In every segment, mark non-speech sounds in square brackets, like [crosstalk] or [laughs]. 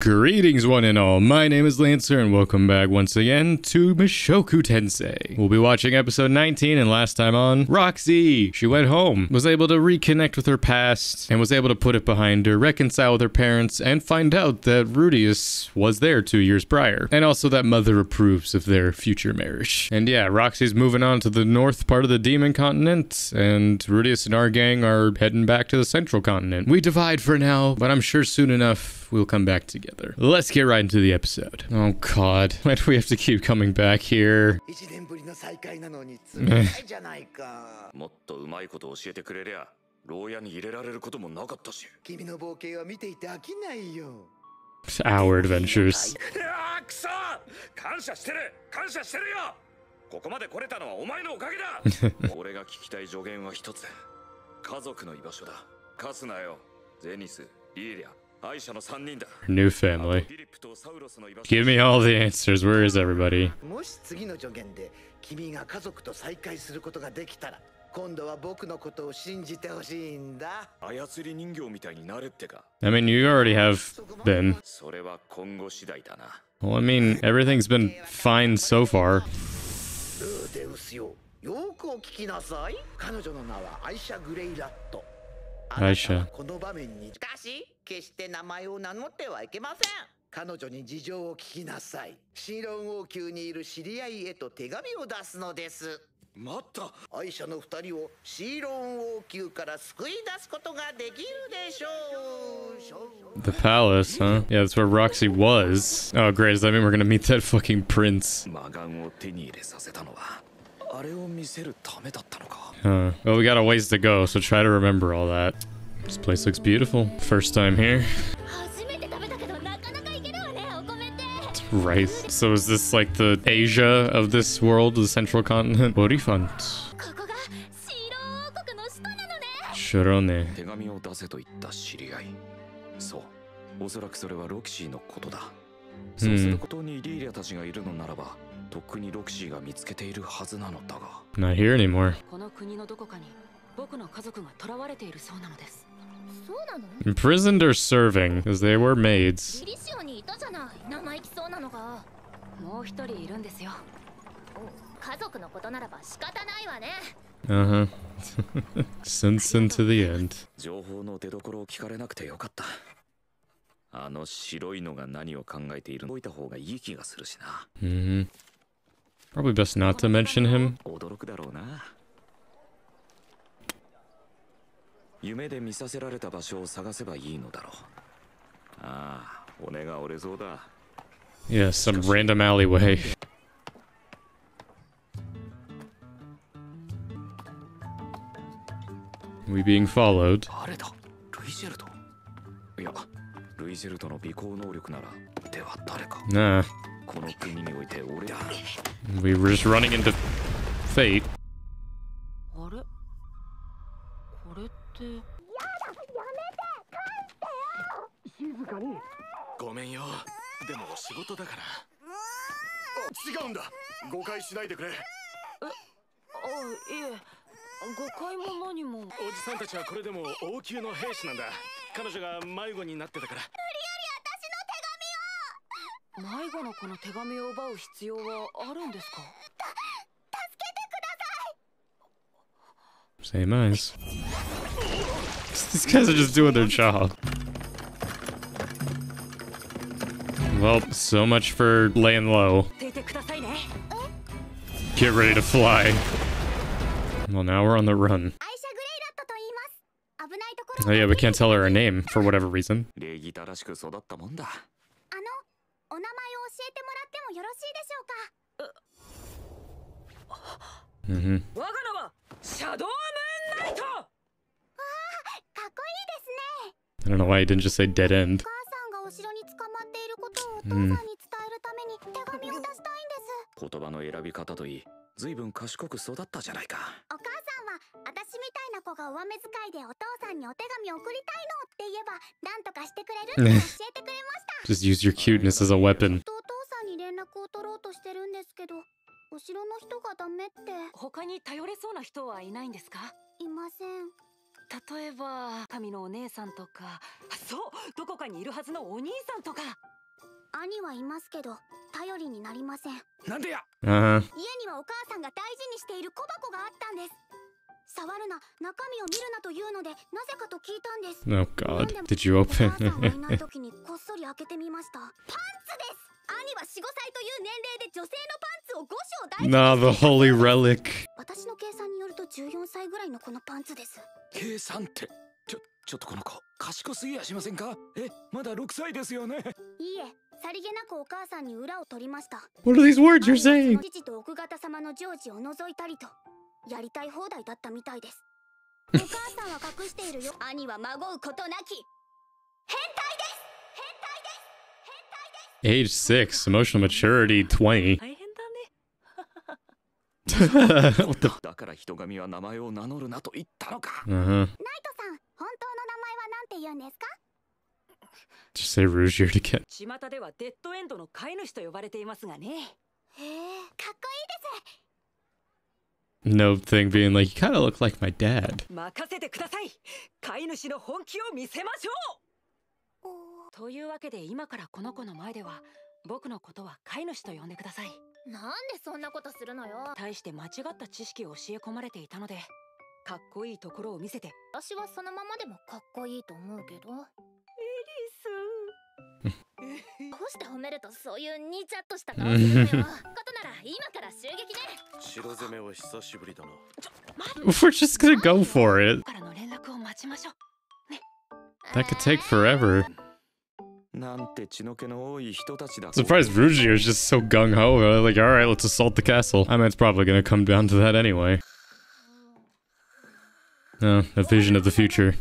Greetings, one and all. My name is Lancer, and welcome back once again to Mushoku Tensei. We'll be watching episode 19, and last time on, Roxy. She went home, was able to reconnect with her past, and was able to put it behind her, reconcile with her parents, and find out that Rudeus was there two years prior, and also that Mother approves of their future marriage. And yeah, Roxy's moving on to the north part of the Demon Continent, and Rudeus and our gang are heading back to the Central Continent. We divide for now, but I'm sure soon enough we'll come back together Let's get right into the episode. Oh god, [laughs] why do we have to keep coming back here? 一年ぶりの再会なのに冷たいじゃないかもっとうまいこと教えてくれりゃ牢屋に入れられることもなかったし君の冒険は見ていて飽きないよ [laughs] Our adventures. いやーくそ感謝してる感謝してるよここまで来れたのはお前のおかげだ俺が聞きたい助言は一つ家族の居場所だカスナよゼニスリーリャ[laughs] アイシャの3人だ New あ family. とフィリップとサウロスの居場所 Give me all the answers. Where is everybody? もし次の助言で君が家族と再会することができたら今度は僕のことを信じてほしいんだ操り人形みたいになれってか I mean, you already have been. それは今後次第だな Well, I mean, everything's been fine so far. ルーデウスよよくお聞きなさい彼女の名はアイシャ・グレイラットあな アイこの場面にしかし決して名前を名乗ってはいけません彼女に事情を聞きなさいシーロン王宮にいる知り合いへと手紙を出すのです待ったアイシャの二人をシーロン王宮から救い出すことができるでしょうしょう The palace, huh? Yeah, that's where Roxy was. Oh, great. Does that mean we're gonna meet that fucking prince? 魔眼を手に入れさせたのは Huh. Well, we got a ways to go, so try to remember all that. This place looks beautiful. First time here. Rice. So is this like the Asia of this world, the central continent? Borifant. Shirone. そう。おそらくそれはロキシーのことだ。そうすることにリーリアたちがいるのならば、とっくにロキシーが見つけているはずなのだが。Not here anymore. この国のどこかに僕の家族が囚われているそうなのです。そうなの？Imprisoned or serving, because they were maids. ギリシオにいたじゃない。生意気そうなのが。もう一人いるんですよ。家族のことならば仕方ないわね。Uh huh. [laughs] Since into the end. 情報の出所を聞かれなくてよかった。あの白いのが何を考えているの置いた方がいい気がするしな。Hmm Probably best not to mention him. 驚くだろうな夢で見させられた場所を探せばいいのだろうああ骨が折れそうだ Yeah, some random alleyway. We being followed. 誰だルイジェルトいやルイジェルトの尾行能力ならでは誰か Nah, この国において俺だ we were just running into fate. あれ？これって？ごめんよ。でも仕事だから。違うんだ。誤解しないでくれ。あいえ誤解も何も。おじさんたちはこれでも王宮の兵士なんだ。彼女が迷子になってたから迷子の子の手紙を奪う必要はあるんですか Same eyes. [laughs] These guys are just doing their job. Well, so much for laying low. 出てくださいね Get ready to fly. Well, now we're on the run. アイシャ・グレイラットと言います危ないところ Oh, yeah, we can't tell her her name for whatever reason. お名前を教えてもらってもよろしいでしょうか？hmm 我が名はシャドウムーンナイト！かっこいいですね。I don't know why he didn't just say dead end. お母さんが後ろに捕まっていることをお父さんに伝えるために手紙を出したいんです言葉の選び方といい随分賢く育ったじゃないかお母さんな子が上目遣いでお父さんにお手紙送りたいのって言えば何とかしてくれるって [laughs] 教えてくれました。Just use your cuteness as a weapon. とお父さんに連絡を取ろうとしてるんですけど後ろの人がダメって。他に頼れそうな人はいないんですか？いません。例えば神のお姉さんとか。そうどこかにいるはずのお兄さんとか。兄はいますけど頼りになりません。なんでや？Uh huh. 家にはお母さんが大事にしている小箱があったんです触るな中身を見るなというのでなぜかと聞いたんです Oh God. Did you お母さんがい open? ない時にこっそり開けてみましたパンツです兄は45歳という年齢で女性のパンツを5章大事に nah, the holy relic. 私の計算によると14歳ぐらいの子のパンツです計算ってちょちょっとこの子賢すぎやしませんか？えまだ6歳ですよねいいえさりげなくお母さんに裏を取りました What are these words you're saying? の父と奥方様の常時を除いたりとやりたい放題だったみたいです。[laughs] お母さんは隠しているよ。兄はまごうことなき変態です！変態です！変態です！Age six, emotional maturity 20. [laughs] 大変だね。[laughs] what the? だから人神は名前を名乗るなと言ったのか。Uh huh. ナイトさん本当の名前はなんて言うんですか？Just say Rougier to get. 巷ではデッドエンドの飼い主と呼ばれていますがね。へえかっこいいです No thing being like, you kind of look like my dad. 任せてください。飼い主の本気を見せましょおーう。というわけで今からこの子の前では僕のことは飼い主と呼んでください。なんでそんなことするのよ。対して間違った知識を教え込まれていたのでかっこいいところを見せて。私はそのままでもかっこいいと思うけどして褒めるとそういうニチャっとした顔するのよ。ことなら今から襲撃ね。白攻めは久しぶりだな。[laughs] We're just gonna go for it. からの連絡を待ちましょう。ね。That could take forever. Surprised Ruijerd is just so gung-ho. Like alright let's assault the castle. I mean it's probably gonna come down to that anyway. No, a vision of the future.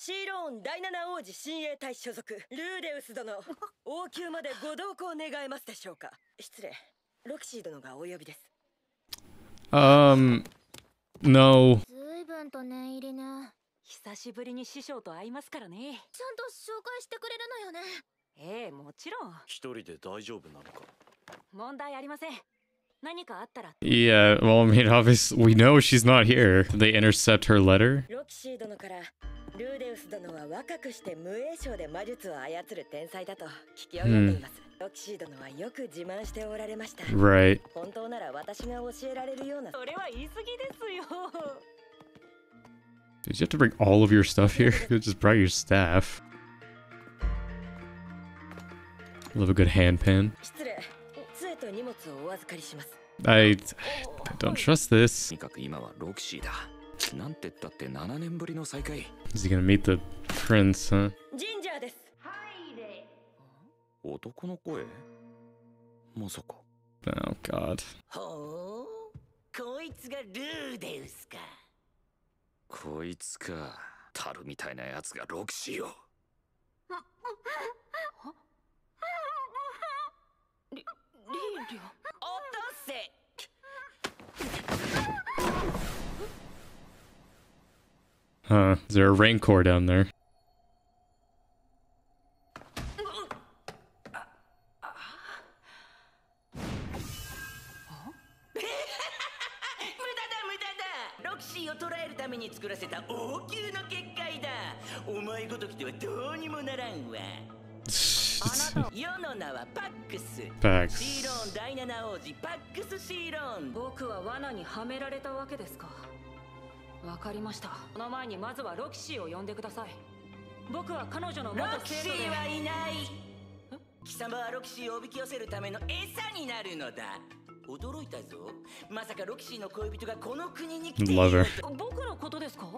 シーローン第七王子親衛隊所属ルーデウス殿。[laughs] 王宮までご同行願えますでしょうか。失礼。ロキシー殿がお呼びです。Um, no. ずいぶんと念入りね。久しぶりに師匠と会いますからね。ちゃんと紹介してくれるのよね。ええもちろん。一人で大丈夫なのか？問題ありません。何かあったら。Yeah, well, I mean, obviously, we know she's not here. Did they intercept her letter? ルーデウス殿は若くして無栄賞で魔術を操る天才だと聞き及んでいます、ロキシー殿はよく自慢しておられました Right. 本当なら私が教えられるようなそれは言い過ぎですよ Did you have to bring all of your stuff here? You just brought your staff. Love a good handpan. 失礼杖と荷物をお預かりします I, I don't trust と this. にかく今はロキシーだ なんてったって7年ぶりの再会 Is he gonna meet the prince, huh? ジンジャーです男の声まさか Oh, God. ほうこいつがルーデウスかこいつか樽みたいなやつがロキシーをリリーリョ落とせ Huh. Is there a rancor down there? 無駄だ無駄だロキシーを捕らえるために作らせた王宮の結界だお前ごときではどうにもならんわ世の名はパックスシーロ Pax. ーン第七王子パックスシーローン僕は罠にはめられたわけですか わかりました。その前にまずはロキシーを呼んでください。僕は彼女のロ元キシ生徒でーはいない。貴様はロキシーをおびき寄せるための餌になるのだ。驚いたぞ。まさかロキシーの恋人がこの国に来ている Lover. 僕のことですか？ん？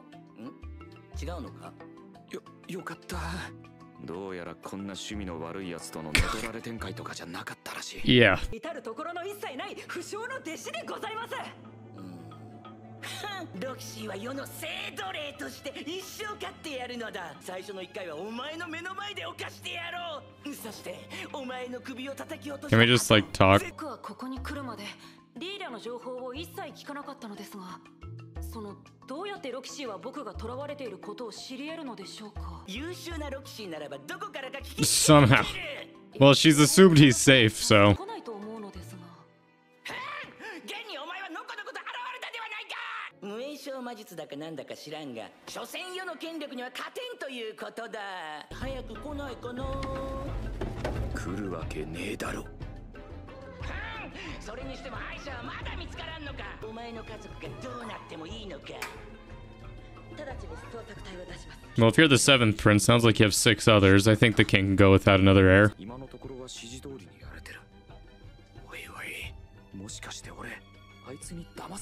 違うのか？よよかった。どうやらこんな趣味の悪いやつとの寝取られ展開とかじゃなかったらしい.至るところの一切ない不詳の弟子でございます。うんロキシーは世の性奴隷として一生飼ってやるのだ最初の一回はお前の目の前で犯してやろうそしてお前の首を叩き落とし Can we just like talk? 僕はここに来るまでリーダーの情報を一切聞かなかったのですがそのどうやってロキシーは僕が囚われていることを知り得るのでしょうか優秀なロキシーならばどこからか聞き Somehow. Well, she's assumed he's safe, so. 魔術だかなんだか知らんが所詮世の権力には勝てんということだ。早く来ないかな。来るわけねえだろ。それにしても敗者はまだ見つからんのか。お前の家族がどうなってもいいのか。直ちに捜索隊を出します。Well, if you're the seventh prince, sounds like you have six others. I think the king can go without another heir. 今のところは指示通りにやれてる。おいおい。もしかして俺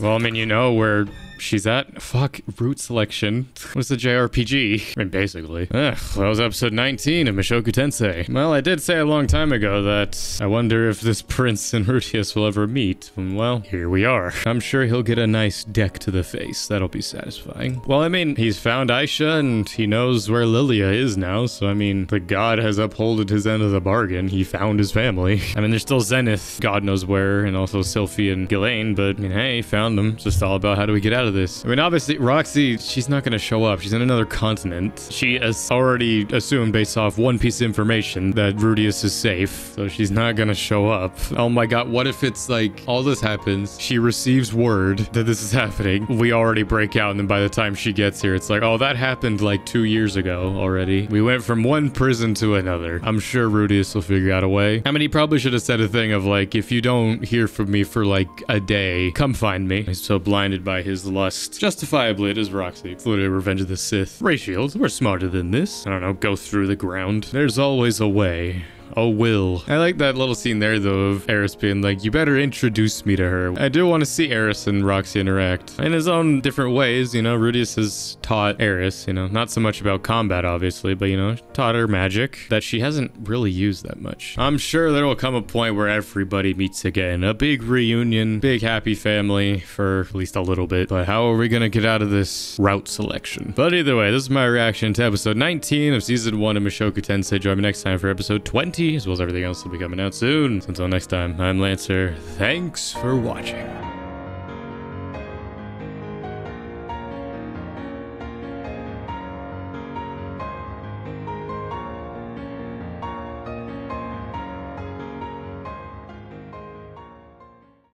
Well, I mean, you know where she's at. Fuck, route selection. What's the JRPG? I mean, basically. Ugh, that was episode 19 of Mushoku Tensei. Well, I did say a long time ago that I wonder if this prince and Rudeus will ever meet. And, Well, here we are. I'm sure he'll get a nice deck to the face. That'll be satisfying. Well, I mean, he's found Aisha and he knows where Lilia is now. So, I mean, the god has upholded his end of the bargain. He found his family. I mean, there's still Zenith, God knows where, and also Sylphie and Ghislaine, but I mean, hey, found them. It's just all about how do we get out of this. I mean, obviously, Roxy, she's not going to show up. She's in another continent. She has already assumed, based off one piece of information, that Rudeus is safe, so she's not going to show up. Oh my god, what if it's like all this happens? She receives word that this is happening. We already break out, and then by the time she gets here, it's like, oh, that happened like two years ago already. We went from one prison to another. I'm sure Rudeus will figure out a way. I mean, he probably should have said a thing of like, if you don't hear from me for like a day, come find me. He's so blinded by his lust. Justifiably, it is Roxy. Literally Revenge of the Sith. Ray Shields, we're smarter than this. I don't know, go through the ground. There's always a way. Oh, will. I like that little scene there, though, of Eris being like, you better introduce me to her. I do want to see Eris and Roxy interact. In his own different ways, you know, Rudeus has taught Eris, you know, not so much about combat, obviously, but, you know, taught her magic that she hasn't really used that much. I'm sure there will come a point where everybody meets again. A big reunion, big happy family for at least a little bit. But how are we going to get out of this route selection? But either way, this is my reaction to episode 19 of season 1 of Mushoku Tensei. Join me next time for episode 20, as well as everything else that'll be coming out soon. So until next time, I'm Lancer. Thanks for watching.